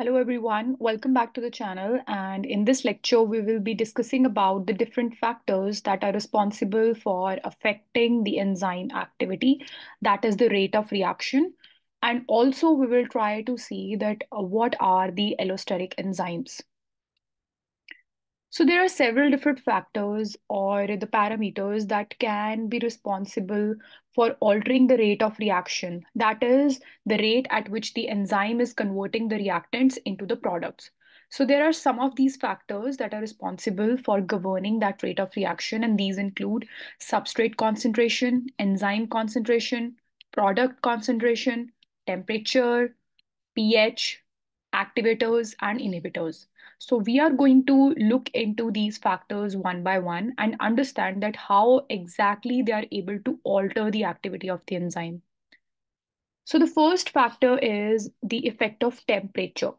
Hello everyone, welcome back to the channel. And in this lecture, we will be discussing about the different factors that are responsible for affecting the enzyme activity, that is the rate of reaction. And also we will try to see that uh, what are the allosteric enzymes. So there are several different factors or the parameters that can be responsible for altering the rate of reaction. That is the rate at which the enzyme is converting the reactants into the products. So there are some of these factors that are responsible for governing that rate of reaction, and these include substrate concentration, enzyme concentration, product concentration, temperature, pH, activators, and inhibitors. So we are going to look into these factors one by one and understand that how exactly they are able to alter the activity of the enzyme. So the first factor is the effect of temperature.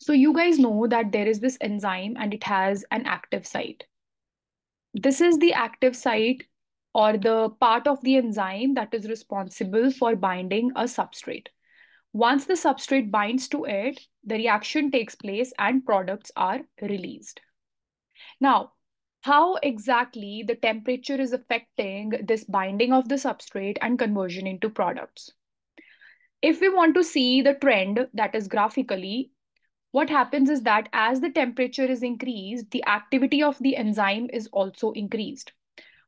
So you guys know that there is this enzyme and it has an active site. This is the active site or the part of the enzyme that is responsible for binding a substrate. Once the substrate binds to it, the reaction takes place and products are released. Now, how exactly the temperature is affecting this binding of the substrate and conversion into products? If we want to see the trend that is graphically, what happens is that as the temperature is increased, the activity of the enzyme is also increased.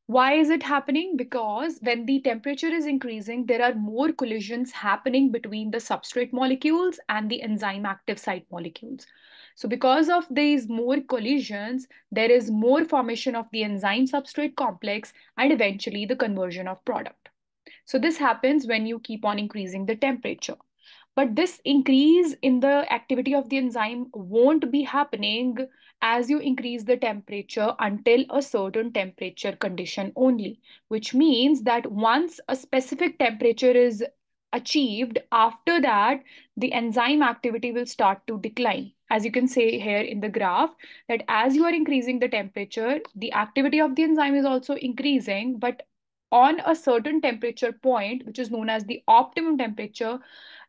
Why is it happening? Because when the temperature is increasing, there are more collisions happening between the substrate molecules and the enzyme active site molecules. So because of these more collisions, there is more formation of the enzyme substrate complex and eventually the conversion of product. So this happens when you keep on increasing the temperature. But this increase in the activity of the enzyme won't be happening as you increase the temperature until a certain temperature condition only, which means that once a specific temperature is achieved, after that, the enzyme activity will start to decline. As you can see here in the graph, that as you are increasing the temperature, the activity of the enzyme is also increasing, but on a certain temperature point, which is known as the optimum temperature,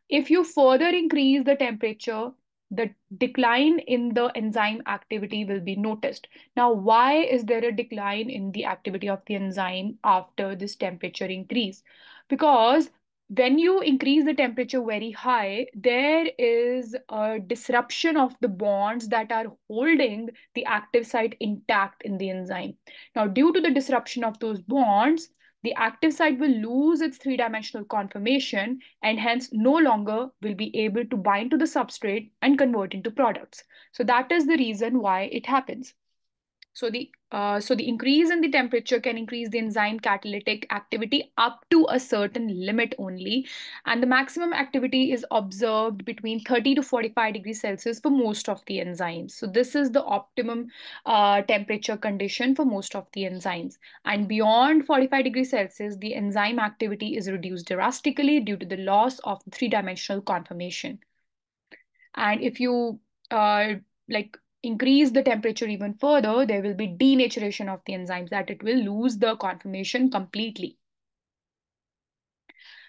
if you further increase the temperature, the decline in the enzyme activity will be noticed. Now, why is there a decline in the activity of the enzyme after this temperature increase? Because when you increase the temperature very high, there is a disruption of the bonds that are holding the active site intact in the enzyme. Now, due to the disruption of those bonds, the active site will lose its three-dimensional conformation and hence no longer will be able to bind to the substrate and convert into products. So that is the reason why it happens. So the uh, so the increase in the temperature can increase the enzyme catalytic activity up to a certain limit only, and the maximum activity is observed between 30 to 45 degrees Celsius for most of the enzymes. So this is the optimum uh, temperature condition for most of the enzymes. And beyond 45 degrees Celsius, the enzyme activity is reduced drastically due to the loss of three-dimensional conformation. And if you uh, like increase the temperature even further, there will be denaturation of the enzymes that it will lose the conformation completely.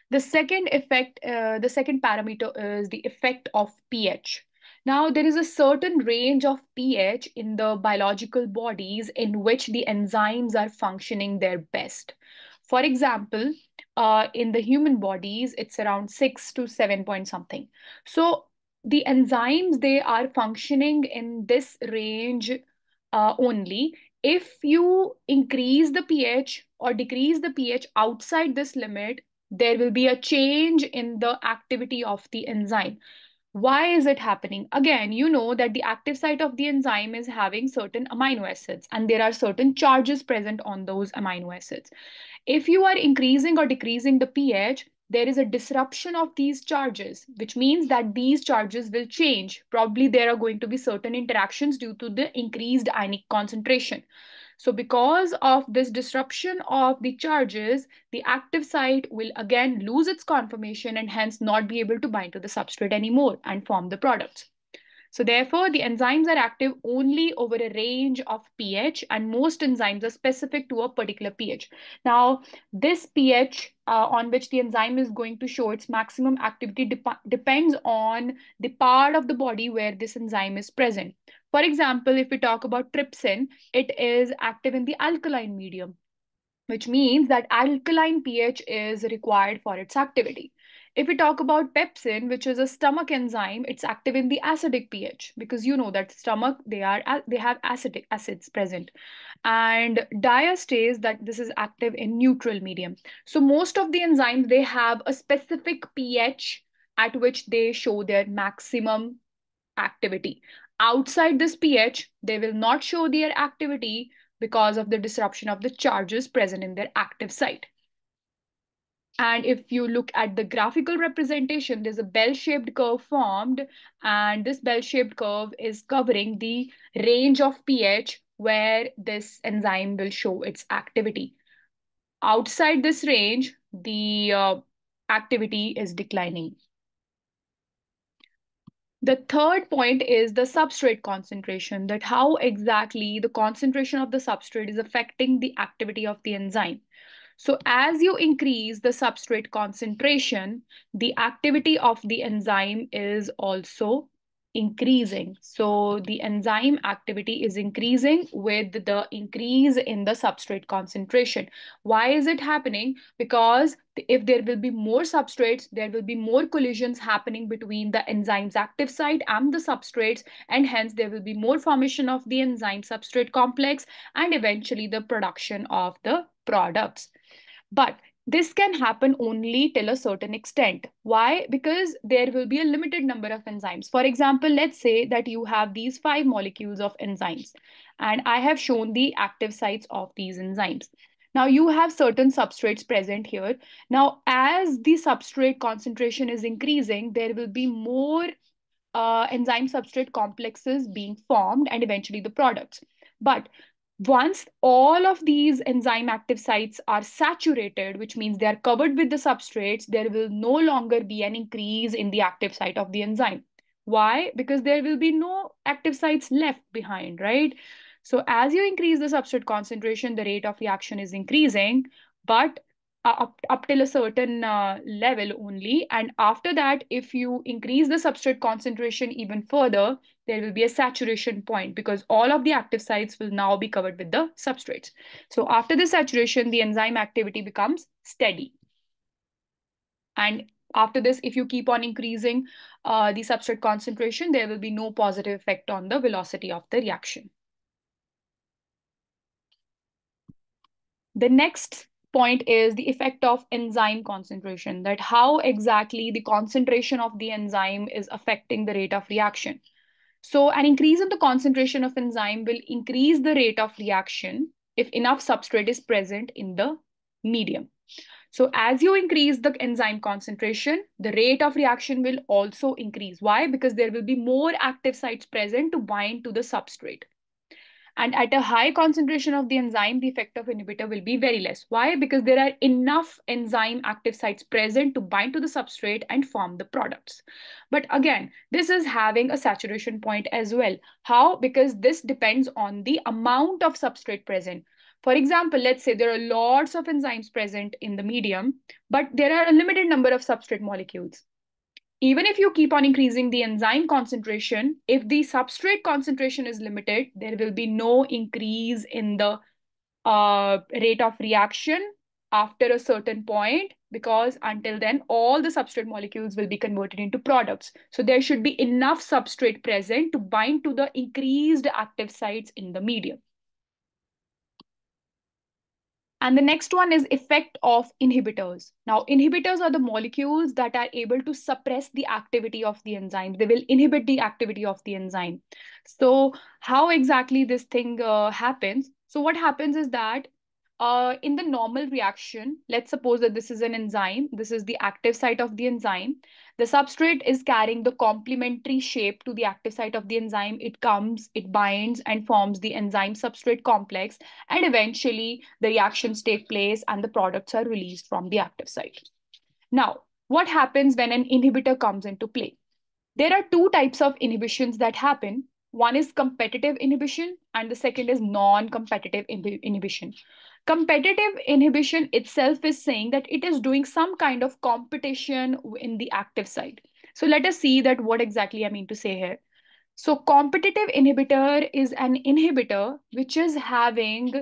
The second effect, uh, the second parameter is the effect of pH. Now, there is a certain range of pH in the biological bodies in which the enzymes are functioning their best. For example, uh, in the human bodies, it's around 6 to 7 point something. So the enzymes, they are functioning in this range uh, only. If you increase the pH or decrease the pH outside this limit, there will be a change in the activity of the enzyme. Why is it happening? Again, you know that the active site of the enzyme is having certain amino acids and there are certain charges present on those amino acids. If you are increasing or decreasing the pH, there is a disruption of these charges, which means that these charges will change. Probably there are going to be certain interactions due to the increased ionic concentration. So because of this disruption of the charges, the active site will again lose its conformation and hence not be able to bind to the substrate anymore and form the products. So therefore, the enzymes are active only over a range of pH and most enzymes are specific to a particular pH. Now, this pH uh, on which the enzyme is going to show its maximum activity dep depends on the part of the body where this enzyme is present. For example, if we talk about trypsin, it is active in the alkaline medium, which means that alkaline pH is required for its activity. If we talk about pepsin, which is a stomach enzyme, it's active in the acidic pH because you know that stomach they are they have acidic acids present, and diastase that this is active in neutral medium. So most of the enzymes they have a specific pH at which they show their maximum activity. Outside this pH, they will not show their activity because of the disruption of the charges present in their active site. And if you look at the graphical representation, there's a bell-shaped curve formed, and this bell-shaped curve is covering the range of pH where this enzyme will show its activity. Outside this range, the uh, activity is declining. The third point is the substrate concentration, that how exactly the concentration of the substrate is affecting the activity of the enzyme. So as you increase the substrate concentration, the activity of the enzyme is also increasing. So the enzyme activity is increasing with the increase in the substrate concentration. Why is it happening? Because if there will be more substrates, there will be more collisions happening between the enzyme's active site and the substrates, and hence there will be more formation of the enzyme substrate complex and eventually the production of the products. But this can happen only till a certain extent. Why? Because there will be a limited number of enzymes. For example, let's say that you have these five molecules of enzymes, and I have shown the active sites of these enzymes. Now you have certain substrates present here. Now, as the substrate concentration is increasing, there will be more uh, enzyme substrate complexes being formed and eventually the products. But once all of these enzyme active sites are saturated, which means they are covered with the substrates, there will no longer be an increase in the active site of the enzyme. Why? Because there will be no active sites left behind, right? So as you increase the substrate concentration, the rate of reaction is increasing, but up, up till a certain uh, level only. And after that, if you increase the substrate concentration even further, there will be a saturation point because all of the active sites will now be covered with the substrates. So after the saturation, the enzyme activity becomes steady. And after this, if you keep on increasing uh, the substrate concentration, there will be no positive effect on the velocity of the reaction. The next point is the effect of enzyme concentration, that how exactly the concentration of the enzyme is affecting the rate of reaction. So an increase in the concentration of enzyme will increase the rate of reaction if enough substrate is present in the medium. So as you increase the enzyme concentration, the rate of reaction will also increase. Why? Because there will be more active sites present to bind to the substrate. And at a high concentration of the enzyme, the effect of inhibitor will be very less. Why? Because there are enough enzyme active sites present to bind to the substrate and form the products. But again, this is having a saturation point as well. How? Because this depends on the amount of substrate present. For example, let's say there are lots of enzymes present in the medium, but there are a limited number of substrate molecules even if you keep on increasing the enzyme concentration, if the substrate concentration is limited, there will be no increase in the uh, rate of reaction after a certain point because until then all the substrate molecules will be converted into products. So there should be enough substrate present to bind to the increased active sites in the medium. And the next one is effect of inhibitors. Now, inhibitors are the molecules that are able to suppress the activity of the enzyme. They will inhibit the activity of the enzyme. So how exactly this thing uh, happens? So what happens is that uh, in the normal reaction, let's suppose that this is an enzyme. This is the active site of the enzyme. The substrate is carrying the complementary shape to the active site of the enzyme. It comes, it binds and forms the enzyme substrate complex. And eventually the reactions take place and the products are released from the active site. Now, what happens when an inhibitor comes into play? There are two types of inhibitions that happen. One is competitive inhibition and the second is non-competitive inhibition. Competitive inhibition itself is saying that it is doing some kind of competition in the active site. So let us see that what exactly I mean to say here. So competitive inhibitor is an inhibitor which is having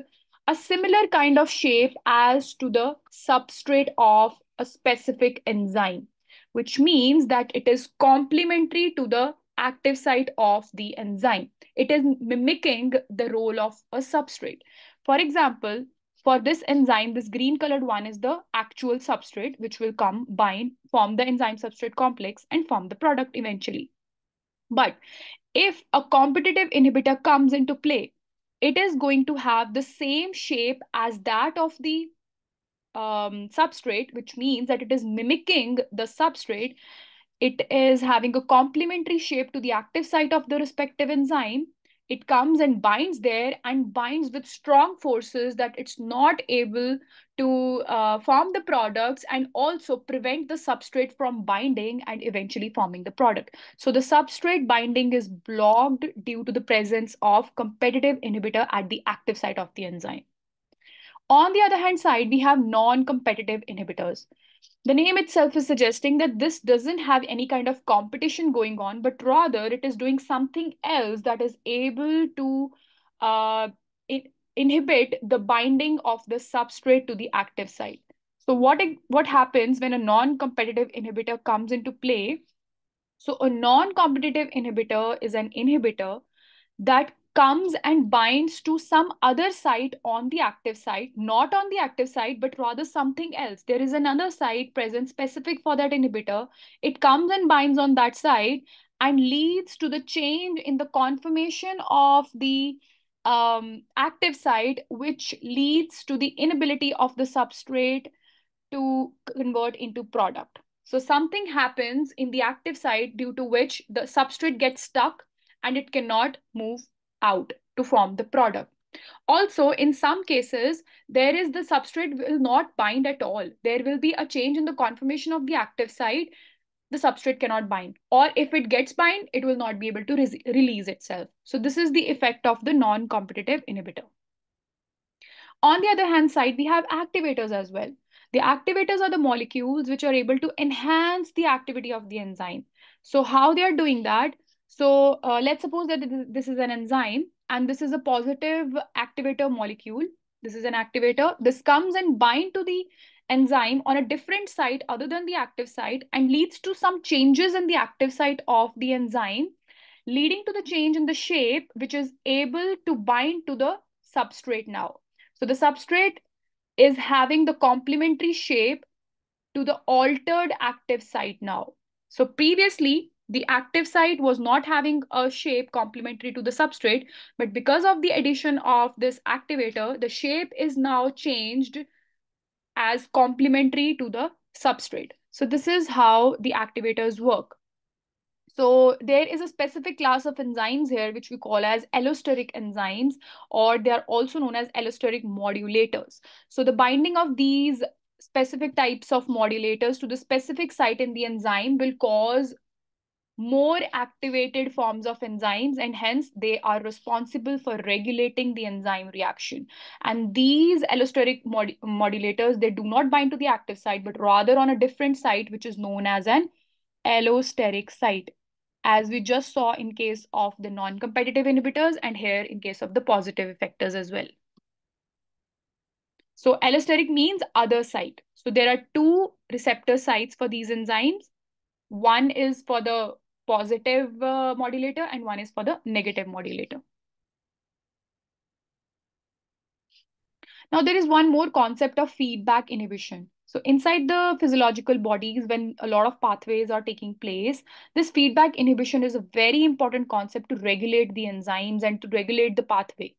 a similar kind of shape as to the substrate of a specific enzyme, which means that it is complementary to the active site of the enzyme. It is mimicking the role of a substrate. For example, for this enzyme, this green colored one is the actual substrate, which will come bind, form the enzyme substrate complex and form the product eventually. But if a competitive inhibitor comes into play, it is going to have the same shape as that of the um, substrate, which means that it is mimicking the substrate. It is having a complementary shape to the active site of the respective enzyme it comes and binds there and binds with strong forces that it's not able to uh, form the products and also prevent the substrate from binding and eventually forming the product. So the substrate binding is blocked due to the presence of competitive inhibitor at the active site of the enzyme. On the other hand side, we have non-competitive inhibitors. The name itself is suggesting that this doesn't have any kind of competition going on, but rather it is doing something else that is able to uh, inhibit the binding of the substrate to the active site. So what, what happens when a non-competitive inhibitor comes into play? So a non-competitive inhibitor is an inhibitor that comes and binds to some other site on the active site, not on the active site, but rather something else. There is another site present specific for that inhibitor. It comes and binds on that site and leads to the change in the conformation of the um, active site, which leads to the inability of the substrate to convert into product. So something happens in the active site due to which the substrate gets stuck and it cannot move out to form the product. Also, in some cases, there is the substrate will not bind at all. There will be a change in the conformation of the active site. The substrate cannot bind. Or if it gets bind, it will not be able to re release itself. So this is the effect of the non-competitive inhibitor. On the other hand side, we have activators as well. The activators are the molecules which are able to enhance the activity of the enzyme. So how they are doing that? So uh, let's suppose that this is an enzyme and this is a positive activator molecule. This is an activator. This comes and bind to the enzyme on a different site other than the active site and leads to some changes in the active site of the enzyme, leading to the change in the shape, which is able to bind to the substrate now. So the substrate is having the complementary shape to the altered active site now. So previously, the active site was not having a shape complementary to the substrate, but because of the addition of this activator, the shape is now changed as complementary to the substrate. So this is how the activators work. So there is a specific class of enzymes here, which we call as allosteric enzymes, or they are also known as allosteric modulators. So the binding of these specific types of modulators to the specific site in the enzyme will cause more activated forms of enzymes and hence they are responsible for regulating the enzyme reaction. And these allosteric mod modulators, they do not bind to the active site, but rather on a different site, which is known as an allosteric site, as we just saw in case of the non-competitive inhibitors and here in case of the positive effectors as well. So allosteric means other site. So there are two receptor sites for these enzymes. One is for the positive uh, modulator and one is for the negative modulator. Now there is one more concept of feedback inhibition. So inside the physiological bodies, when a lot of pathways are taking place, this feedback inhibition is a very important concept to regulate the enzymes and to regulate the pathway.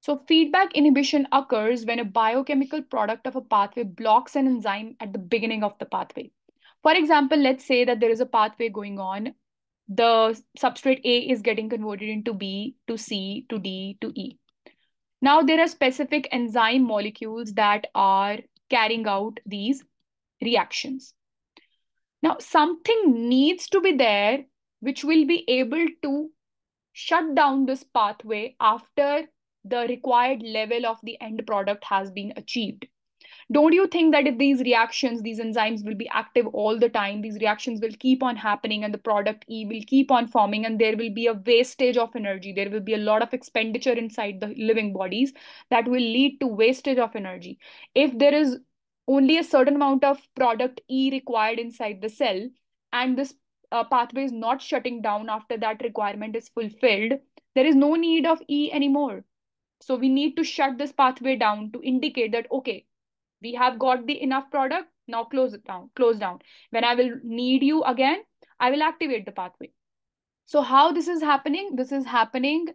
So feedback inhibition occurs when a biochemical product of a pathway blocks an enzyme at the beginning of the pathway. For example, let's say that there is a pathway going on the substrate A is getting converted into B to C to D to E. Now there are specific enzyme molecules that are carrying out these reactions. Now something needs to be there which will be able to shut down this pathway after the required level of the end product has been achieved don't you think that if these reactions these enzymes will be active all the time these reactions will keep on happening and the product e will keep on forming and there will be a wastage of energy there will be a lot of expenditure inside the living bodies that will lead to wastage of energy. If there is only a certain amount of product e required inside the cell and this uh, pathway is not shutting down after that requirement is fulfilled there is no need of e anymore. So we need to shut this pathway down to indicate that okay we have got the enough product now close it down close down. When i will need you again i will activate the pathway. So how this is happening? This is happening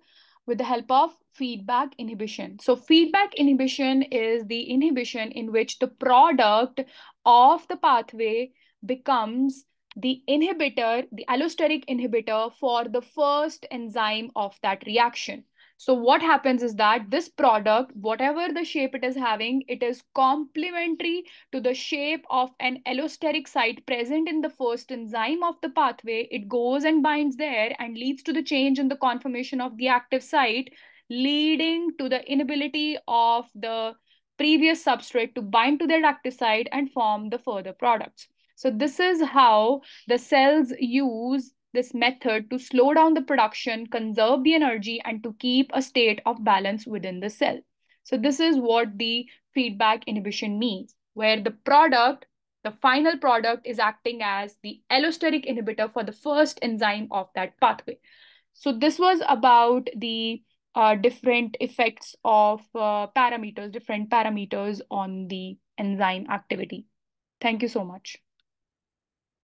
with the help of feedback inhibition. So feedback inhibition is the inhibition in which the product of the pathway becomes the inhibitor the allosteric inhibitor for the first enzyme of that reaction so what happens is that this product, whatever the shape it is having, it is complementary to the shape of an allosteric site present in the first enzyme of the pathway. It goes and binds there and leads to the change in the conformation of the active site, leading to the inability of the previous substrate to bind to that active site and form the further products. So this is how the cells use this method to slow down the production, conserve the energy, and to keep a state of balance within the cell. So this is what the feedback inhibition means, where the product, the final product is acting as the allosteric inhibitor for the first enzyme of that pathway. So this was about the uh, different effects of uh, parameters, different parameters on the enzyme activity. Thank you so much.